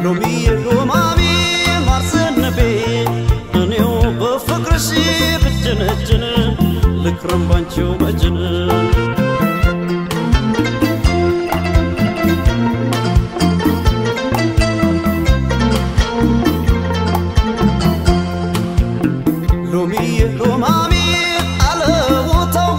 ልክረም ባንቺው መጅን ሎሚዬ ሎማሜ ማርዘነቤ እኔው በፍቅርሽ ብጀነጅን ልክረም ባንቺው መጅን ሎሚዬ ሎማሜ አለ ቦታው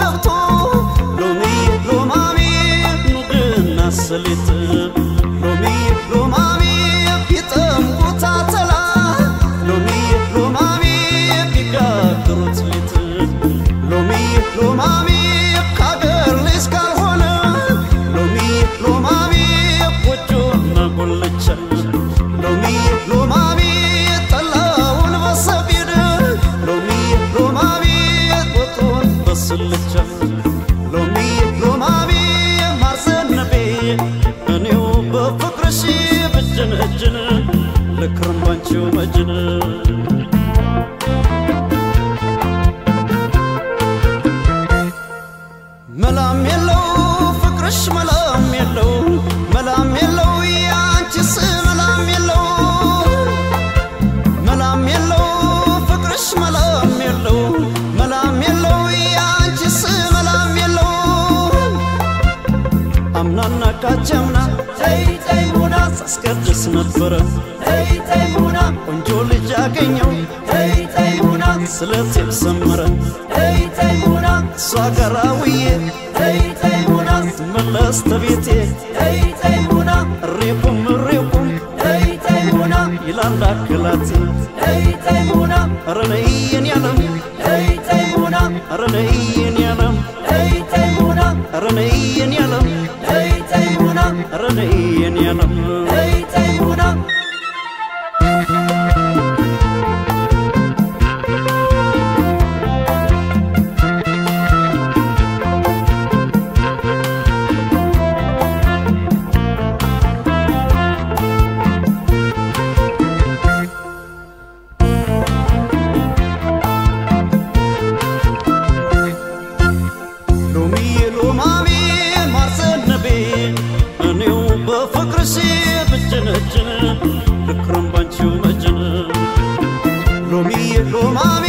እኔው በፍቅርሽ ብጀነጅን ልክረም ባንቺው መጅን አምናና ካቻምና ተይ ተይ ሙና ሳስቀድስ ነበረ ተይ ሙና ቆንጆ ልጅ አገኘው ተይ ተይ ሙና ስለቴም ሰመረ ተይ ሙና እሷ ጋር ውዬ ተይ ሙና መለስ ተቤቴ ተይ ተይ ሙና እሬቁም እሬቁም ተይ ተይ ሙና ይላል አክላቴ ተይ ሙና ኧረ ነይ የኔ ዓለም ተይ ሙና ኧረ ነይ የኔ ዓለም ተይ ሙና ኧረ ነይ የኔ ዓለም ኧረ ነይ የኔ ልክረም ባንቺው መጅን ሎሚዬ ሎማሜ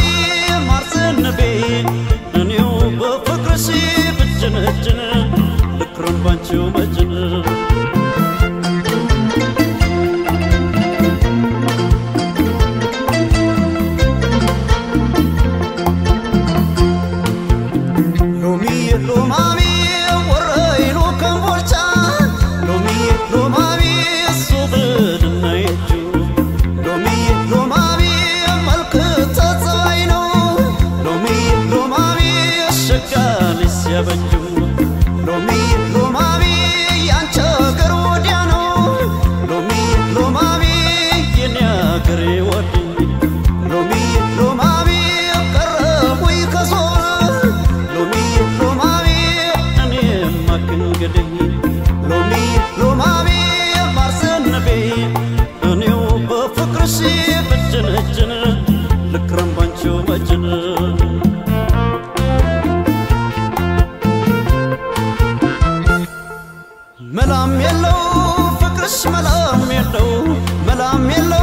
ማርዘነቤ እኔው በፍቅርሽ ብጀነጅን ልክረም ባንቺው መጅን መጅን መላም የለው ፍቅርሽ መላም የለው መላም የለው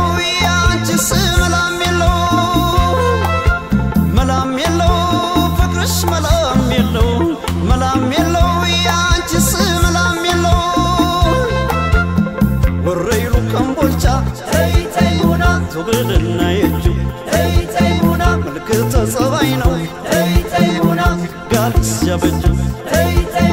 ጋልስ ያበጁ ተይ ተይ